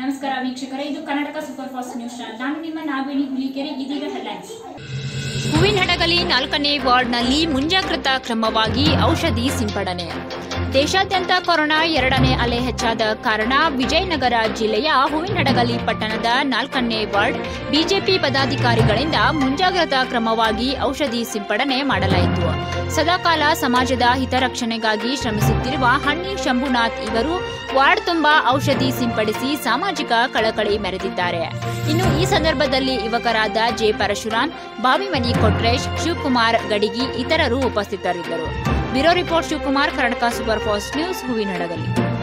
ನಮಸ್ಕಾರ ವೀಕ್ಷಕರೇ, ಇದು ಕರ್ನಾಟಕ ಸೂಪರ್ ಫಾಸ್ಟ್ ನ್ಯೂಸ್ ನಾನು ನಿಮ್ಮ ನಾಗವೇಣಿ ಹುಲಿಕೆರೆ, ಇದೀಗ ಹೆಡ್ಲೈನ್ಸ್. ಹೂವಿನಹಡಗಲಿ ನಾಲ್ಕನೇ ವಾರ್ಡ್ನಲ್ಲಿ ಮುಂಜಾಗ್ರತಾ ಕ್ರಮವಾಗಿ ಔಷಧಿ ಸಿಂಪಡಣೆ. ದೇಶಾದ್ಯಂತ ಕೊರೋನಾ ಎರಡನೇ ಅಲೆ ಹೆಚ್ಚಾದ ಕಾರಣ ವಿಜಯನಗರ ಜಿಲ್ಲೆಯ ಹೂವಿನಡಗಲಿ ಪಟ್ಟಣದ ನಾಲ್ಕನೇ ವಾರ್ಡ್ ಬಿಜೆಪಿ ಪದಾಧಿಕಾರಿಗಳಿಂದ ಮುಂಜಾಗ್ರತಾ ಕ್ರಮವಾಗಿ ಔಷಧಿ ಸಿಂಪಡಣೆ ಮಾಡಲಾಯಿತು. ಸದಾಕಾಲ ಸಮಾಜದ ಹಿತರಕ್ಷಣೆಗಾಗಿ ಶ್ರಮಿಸುತ್ತಿರುವ ಹಣ್ಣಿ ಶಂಭುನಾಥ್ ಇವರು ವಾರ್ಡ್ ತುಂಬಾ ಔಷಧಿ ಸಿಂಪಡಿಸಿ ಸಾಮಾಜಿಕ ಕಳಕಳಿ ಮೆರೆದಿದ್ದಾರೆ. ಇನ್ನು ಈ ಸಂದರ್ಭದಲ್ಲಿ ಯುವಕರಾದ ಜೆ ಪರಶುರಾಮ್, ಬಾವಿಮನಿ ಕೊಟ್ರೇಶ್, ಶಿವಕುಮಾರ್ ಗಡಿಗಿ ಇತರರು ಉಪಸ್ಥಿತರಿದ್ದರು. Bureau report Shivakumar कर्णक super fast news Huvina Hadagali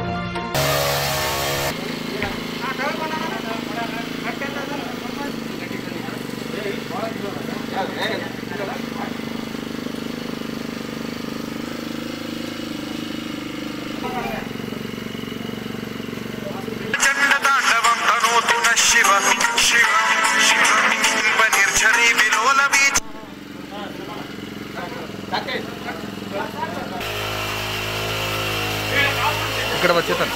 ఇక్కడ వచ్చేతాను.